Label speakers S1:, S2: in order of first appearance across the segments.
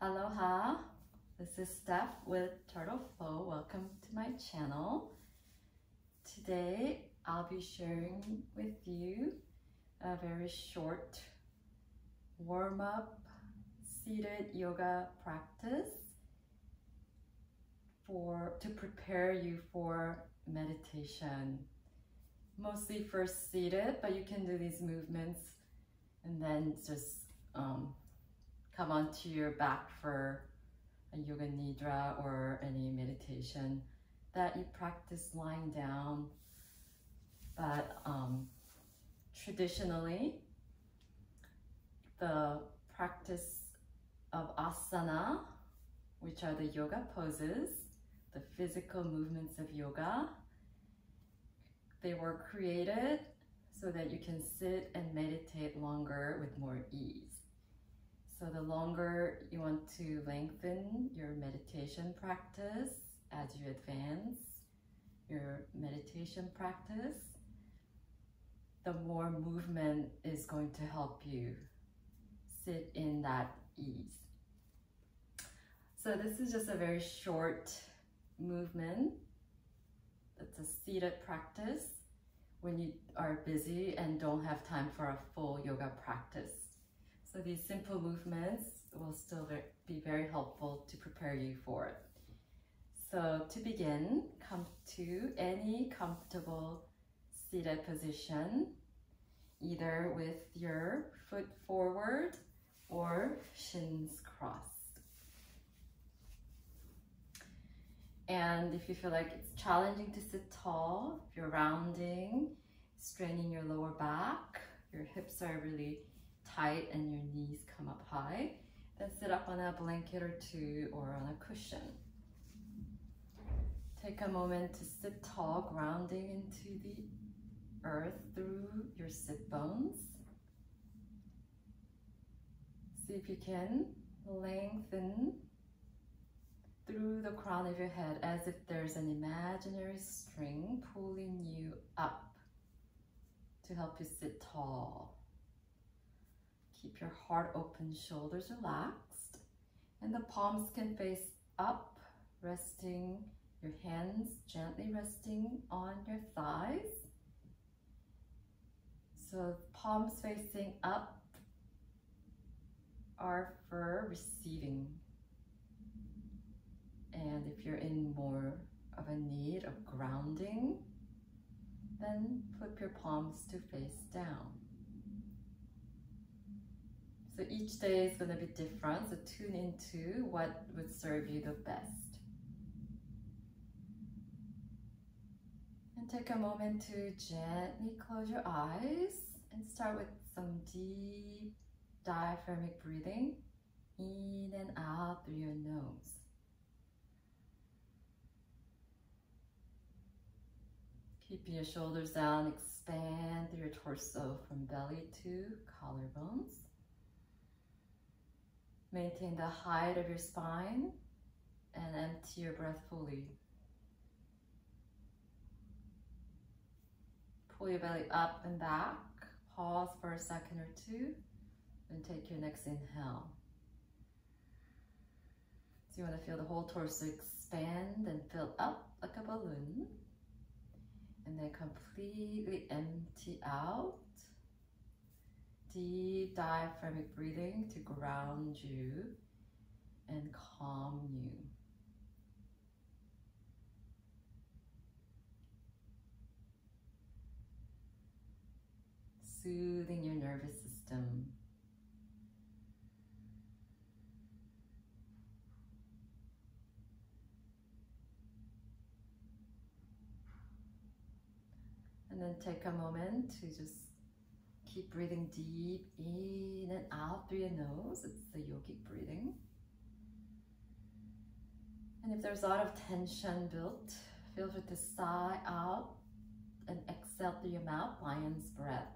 S1: Aloha, this is Steph with Turtle Flo. Welcome to my channel. Today I'll be sharing with you a very short warm-up seated yoga practice for to prepare you for meditation. Mostly first seated, but you can do these movements and then just um, come onto your back for a yoga nidra or any meditation that you practice lying down. But um, traditionally, the practice of asana, which are the yoga poses, the physical movements of yoga, they were created so that you can sit and meditate longer with more ease. So the longer you want to lengthen your meditation practice as you advance your meditation practice, the more movement is going to help you sit in that ease. So this is just a very short movement. It's a seated practice when you are busy and don't have time for a full yoga practice. So these simple movements will still be very helpful to prepare you for it. So to begin, come to any comfortable seated position, either with your foot forward or shins crossed. And if you feel like it's challenging to sit tall, if you're rounding, straining your lower back, your hips are really tight and your knees come up high, then sit up on a blanket or two or on a cushion. Take a moment to sit tall, grounding into the earth through your sit bones. See if you can lengthen through the crown of your head as if there's an imaginary string pulling you up to help you sit tall. Keep your heart open, shoulders relaxed, and the palms can face up, resting your hands gently resting on your thighs. So palms facing up are for receiving. And if you're in more of a need of grounding, then flip your palms to face down. So each day is going to be different, so tune into what would serve you the best. And take a moment to gently close your eyes and start with some deep diaphragmic breathing in and out through your nose. Keeping your shoulders down, expand through your torso from belly to collarbones. Maintain the height of your spine and empty your breath fully. Pull your belly up and back. Pause for a second or two. and take your next inhale. So you want to feel the whole torso expand and fill up like a balloon. And then completely empty out deep diaphragmic breathing to ground you and calm you. Soothing your nervous system. And then take a moment to just Keep breathing deep in and out through your nose. It's the yogic breathing. And if there's a lot of tension built, feel free to sigh out and exhale through your mouth, lion's breath.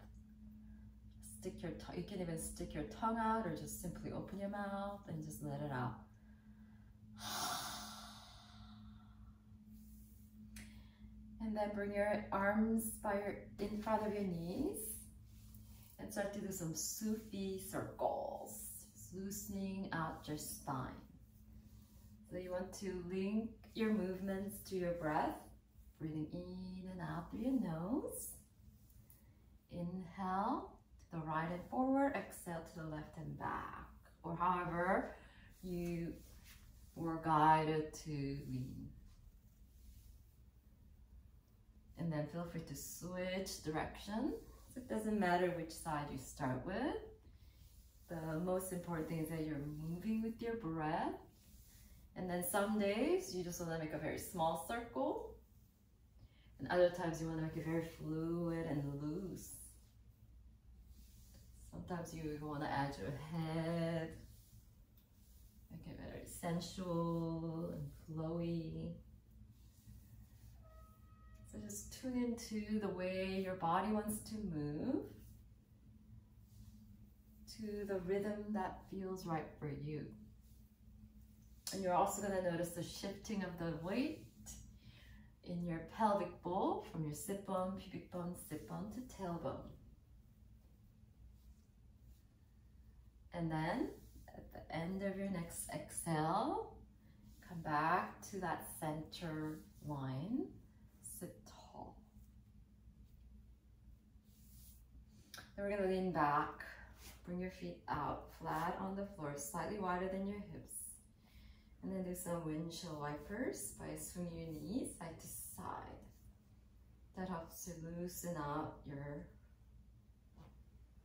S1: Stick your tongue, you can even stick your tongue out or just simply open your mouth and just let it out. And then bring your arms by your in front of your knees and start to do some Sufi circles, loosening out your spine. So you want to link your movements to your breath, breathing in and out through your nose. Inhale to the right and forward, exhale to the left and back, or however you were guided to lean. And then feel free to switch direction. So it doesn't matter which side you start with. The most important thing is that you're moving with your breath and then some days you just want to make a very small circle. And other times you want to make it very fluid and loose. Sometimes you want to add your head. Make it very sensual and flowy. So just tune into the way your body wants to move to the rhythm that feels right for you. And you're also going to notice the shifting of the weight in your pelvic bowl from your sit bone, pubic bone, sit bone to tailbone. And then at the end of your next exhale, come back to that center line, sit tall. We're to lean back, bring your feet out flat on the floor, slightly wider than your hips. And then do some windshield wipers by swinging your knees side to side. That helps to loosen up your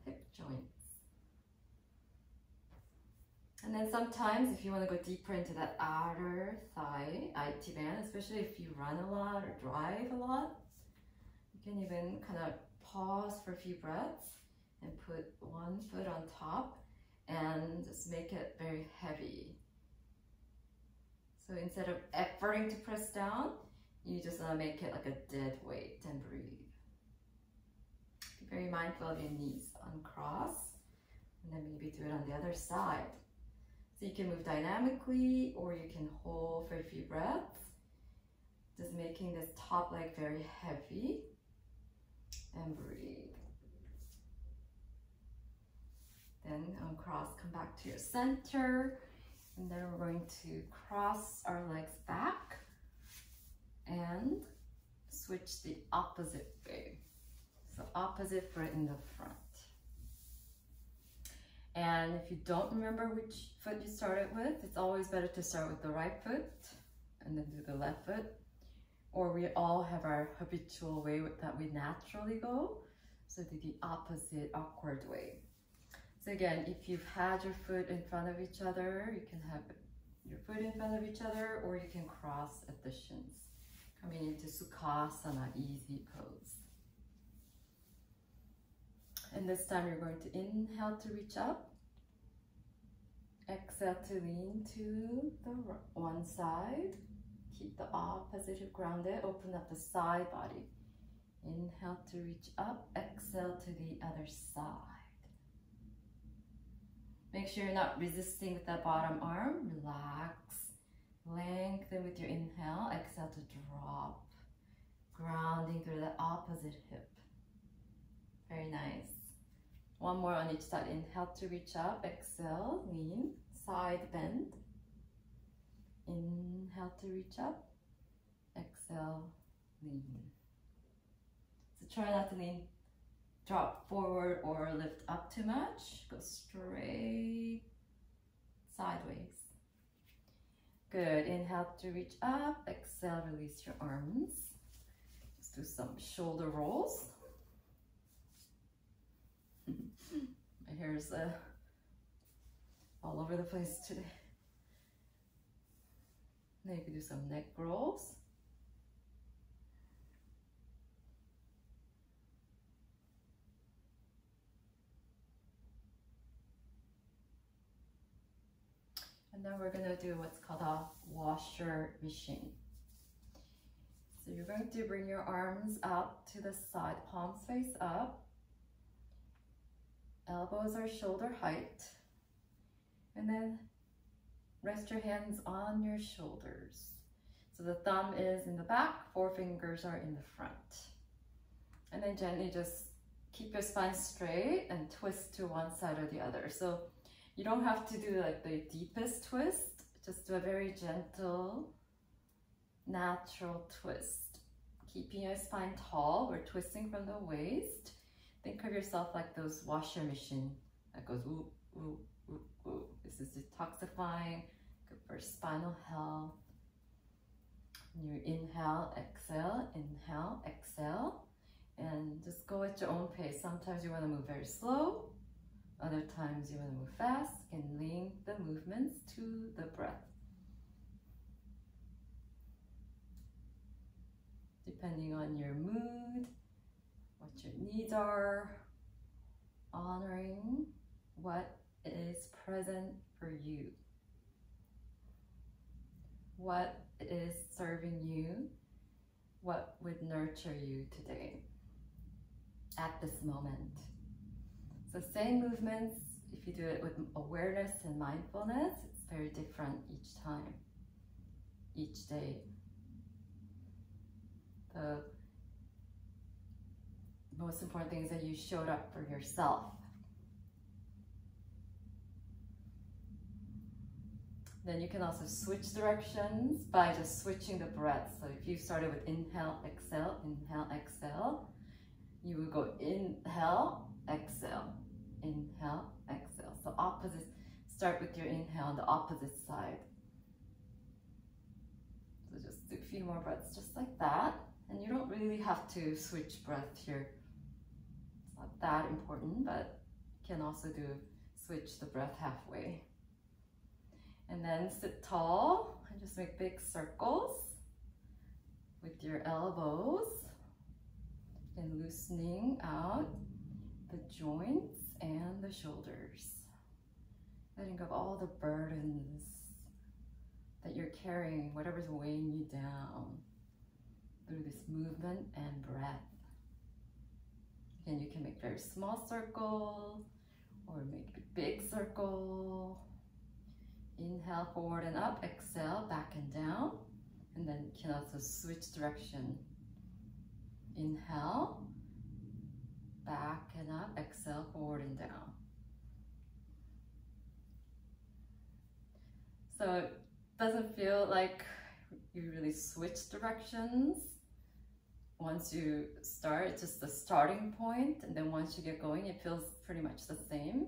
S1: hip joints. And then sometimes if you want to go deeper into that outer thigh, IT band, especially if you run a lot or drive a lot, you can even kind of pause for a few breaths and put one foot on top and just make it very heavy. So instead of efforting to press down, you just want to make it like a dead weight and breathe. Be very mindful of your knees uncross and then maybe do it on the other side. So you can move dynamically or you can hold for a few breaths. Just making this top leg very heavy and breathe. Then um, uncross, come back to your center. And then we're going to cross our legs back and switch the opposite way. So opposite foot in the front. And if you don't remember which foot you started with, it's always better to start with the right foot and then do the left foot. Or we all have our habitual way that we naturally go. So do the opposite awkward way. So again, if you've had your foot in front of each other, you can have your foot in front of each other or you can cross at the shins. Coming into Sukhasana, easy pose. And this time you're going to inhale to reach up. Exhale to lean to the one side. Keep the opposite grounded. Open up the side body. Inhale to reach up. Exhale to the other side. Make sure you're not resisting with that bottom arm. Relax. Lengthen with your inhale. Exhale to drop. Grounding through the opposite hip. Very nice. One more on each side. Inhale to reach up. Exhale. Lean. Side bend. Inhale to reach up. Exhale. Lean. So try not to lean drop forward or lift up too much. Go straight sideways. Good. Inhale to reach up. Exhale, release your arms. Let's do some shoulder rolls. My hair is uh, all over the place today. Now you can do some neck rolls. Then we're gonna do what's called a washer machine. So you're going to bring your arms out to the side, palms face up. Elbows are shoulder height. And then rest your hands on your shoulders. So the thumb is in the back, four fingers are in the front. And then gently just keep your spine straight and twist to one side or the other. So You don't have to do like the deepest twist, just do a very gentle, natural twist. Keeping your spine tall, we're twisting from the waist. Think of yourself like those washer machine that goes ooh, ooh, ooh, ooh. This is detoxifying, good for spinal health. You inhale, exhale, inhale, exhale, and just go at your own pace. Sometimes you want to move very slow, other times you want to move fast. Can link the movements to the breath. Depending on your mood, what your needs are, honoring what is present for you. What is serving you? What would nurture you today at this moment? So same movements, if you do it with awareness and mindfulness, it's very different each time, each day. The most important thing is that you showed up for yourself Then you can also switch directions by just switching the breath. So if you started with inhale, exhale, inhale, exhale, you would go inhale, exhale, inhale, exhale. So opposite, start with your inhale on the opposite side. So just do a few more breaths just like that. And you don't really have to switch breath here. It's not that important, but you can also do switch the breath halfway. And then sit tall and just make big circles with your elbows and loosening out the joints and the shoulders. Letting go of all the burdens that you're carrying, whatever's weighing you down through this movement and breath. Again, you can make very small circle or make a big circle Inhale forward and up, exhale back and down. And then you can also switch direction. Inhale, back and up, exhale forward and down. So it doesn't feel like you really switch directions. Once you start, it's just the starting point, and then once you get going, it feels pretty much the same.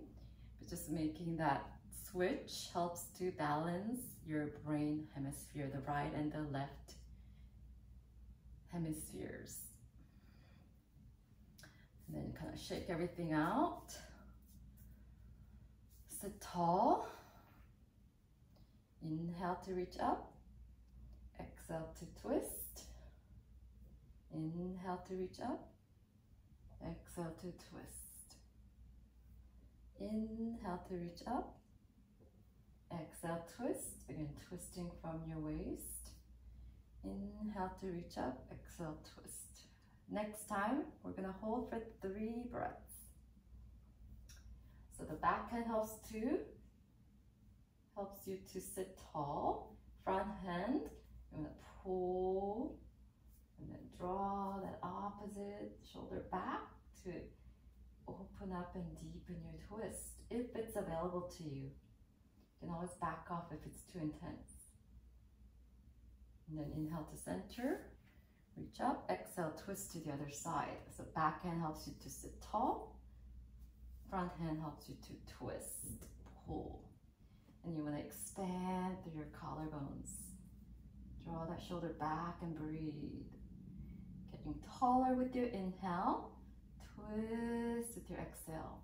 S1: But just making that switch helps to balance your brain hemisphere, the right and the left hemispheres. And then kind of shake everything out. Sit tall. Inhale to reach up. Exhale to twist. Inhale to reach up. Exhale to twist. Inhale to reach up. Exhale, twist. Again, twisting from your waist. Inhale to reach up. Exhale, twist. Next time, we're to hold for three breaths. So the back hand helps to helps you to sit tall. Front hand, you're to pull and then draw that opposite shoulder back to open up and deepen your twist if it's available to you. You can always back off if it's too intense. And then inhale to center, reach up, exhale, twist to the other side. So back hand helps you to sit tall, front hand helps you to twist, pull. And you want to expand through your collarbones. Draw that shoulder back and breathe. Getting taller with your inhale, twist with your exhale.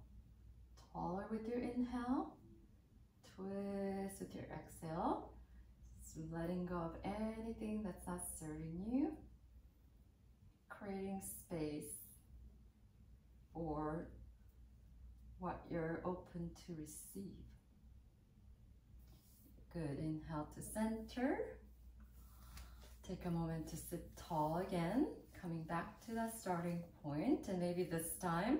S1: Taller with your inhale, twist with your exhale. Letting go of anything that's not serving you. Creating space for what you're open to receive. Good, inhale to center. Take a moment to sit tall again, coming back to that starting point. and maybe this time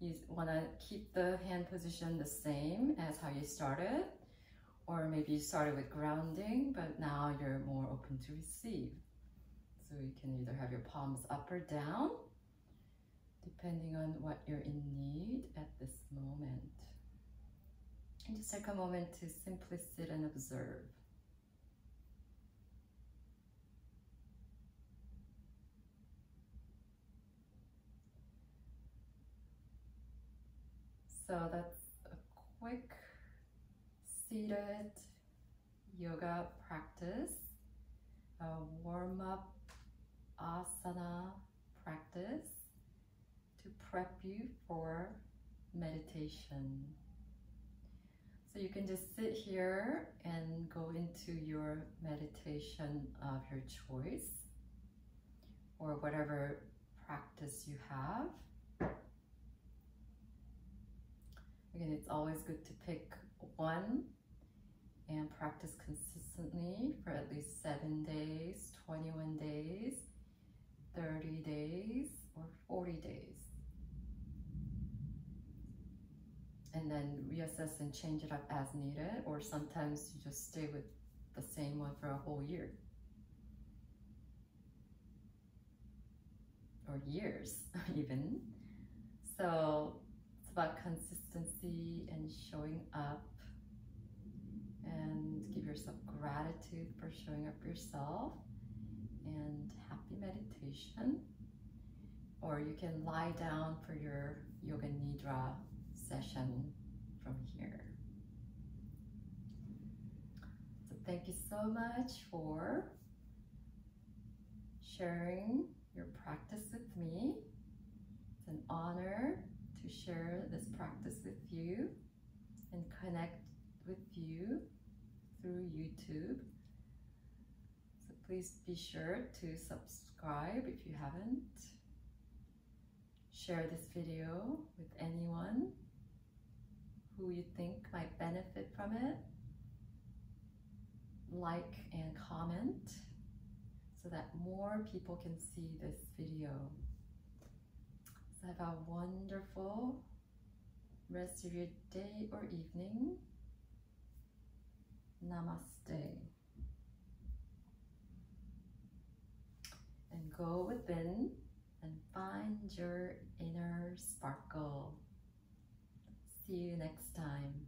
S1: you want to keep the hand position the same as how you started. Or maybe you started with grounding, but now you're more open to receive. So you can either have your palms up or down, depending on what you're in need at this moment. And just take a moment to simply sit and observe. So that's a quick seated yoga practice, a warm up asana practice to prep you for meditation. So you can just sit here and go into your meditation of your choice or whatever practice you have. Again, it's always good to pick one and practice consistently for at least seven days, 21 days, 30 days, or 40 days. And then reassess and change it up as needed, or sometimes you just stay with the same one for a whole year. Or years, even. So it's about consistency and showing up yourself gratitude for showing up yourself and happy meditation. Or you can lie down for your yoga nidra session from here. So thank you so much for sharing your practice with me. It's an honor to share this practice with you and connect with you through YouTube. So please be sure to subscribe if you haven't. Share this video with anyone who you think might benefit from it. Like and comment so that more people can see this video. So have a wonderful rest of your day or evening. Namaste. And go within and find your inner sparkle. See you next time.